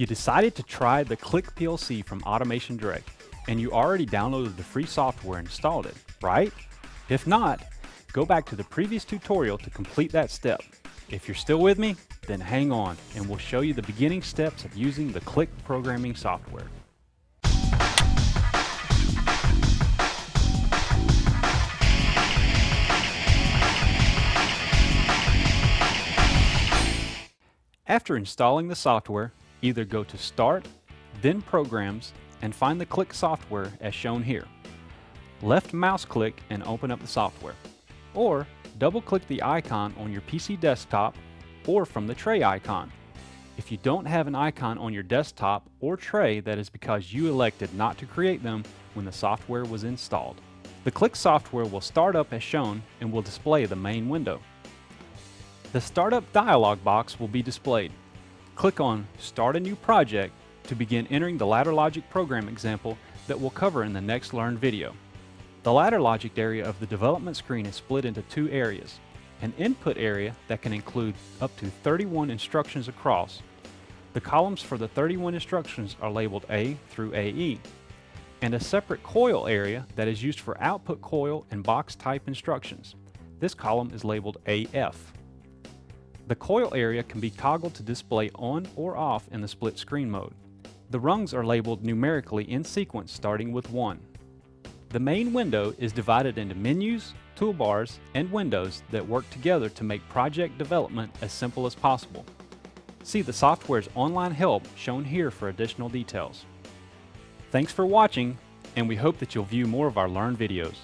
You decided to try the Click PLC from AutomationDirect, and you already downloaded the free software and installed it, right? If not, go back to the previous tutorial to complete that step. If you're still with me, then hang on and we'll show you the beginning steps of using the Click programming software. After installing the software, either go to Start, then Programs, and find the Click software as shown here. Left mouse click and open up the software. Or double click the icon on your PC desktop or from the tray icon. If you don't have an icon on your desktop or tray, that is because you elected not to create them when the software was installed. The Click software will start up as shown and will display the main window. The Startup dialog box will be displayed. Click on Start a New Project to begin entering the ladder logic program example that we'll cover in the next Learn video. The ladder logic area of the development screen is split into two areas. An input area that can include up to 31 instructions across. The columns for the 31 instructions are labeled A through AE. And a separate coil area that is used for output coil and box type instructions. This column is labeled AF. The coil area can be toggled to display on or off in the split screen mode. The rungs are labeled numerically in sequence starting with 1. The main window is divided into menus, toolbars, and windows that work together to make project development as simple as possible. See the software's online help shown here for additional details. Thanks for watching, and we hope that you'll view more of our Learn videos.